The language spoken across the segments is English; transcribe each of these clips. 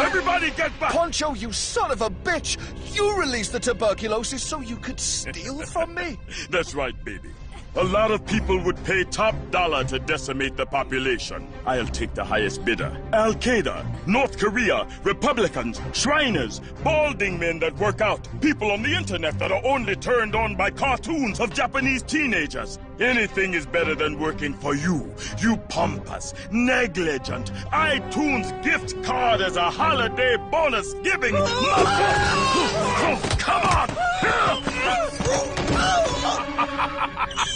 Everybody get back! Poncho, you son of a bitch! You released the tuberculosis so you could steal from me? That's right, baby. A lot of people would pay top dollar to decimate the population. I'll take the highest bidder. Al Qaeda, North Korea, Republicans, Shriners, balding men that work out, people on the internet that are only turned on by cartoons of Japanese teenagers. Anything is better than working for you, you pompous, negligent, iTunes gift card as a holiday bonus giving. Come on!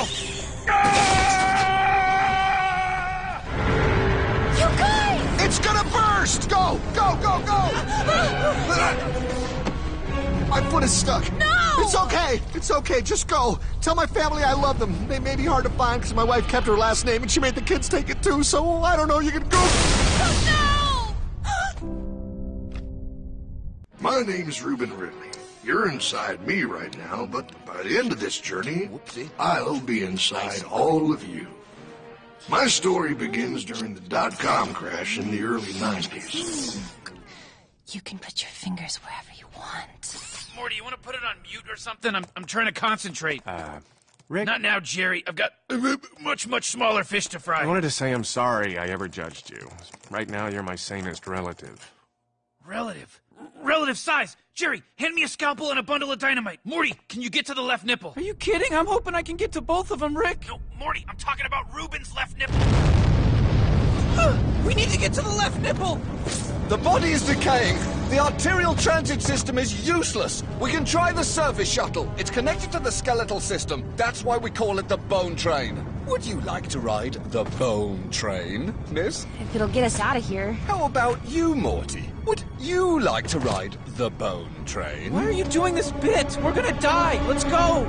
You guys! It's gonna burst! Go! Go, go, go! My foot is stuck. No! It's okay. It's okay. Just go. Tell my family I love them. They may be hard to find because my wife kept her last name and she made the kids take it too, so I don't know. You can go. Oh, no! My name's Ruben Ridley. You're inside me right now, but by the end of this journey, I'll be inside all of you. My story begins during the dot-com crash in the early 90s. You can put your fingers wherever you want. Morty, you want to put it on mute or something? I'm, I'm trying to concentrate. Uh, Rick, Not now, Jerry. I've got much, much smaller fish to fry. I wanted to say I'm sorry I ever judged you. Right now, you're my sanest relative. Relative. R- Relative size. Jerry, hand me a scalpel and a bundle of dynamite. Morty, can you get to the left nipple? Are you kidding? I'm hoping I can get to both of them, Rick. No, Morty, I'm talking about Ruben's left nipple. We need to get to the left nipple. The body is decaying. The arterial transit system is useless. We can try the surface shuttle. It's connected to the skeletal system. That's why we call it the bone train. Would you like to ride the bone train, miss? If it'll get us out of here. How about you, Morty? Would you like to ride the bone train? Why are you doing this bit? We're gonna die. Let's go.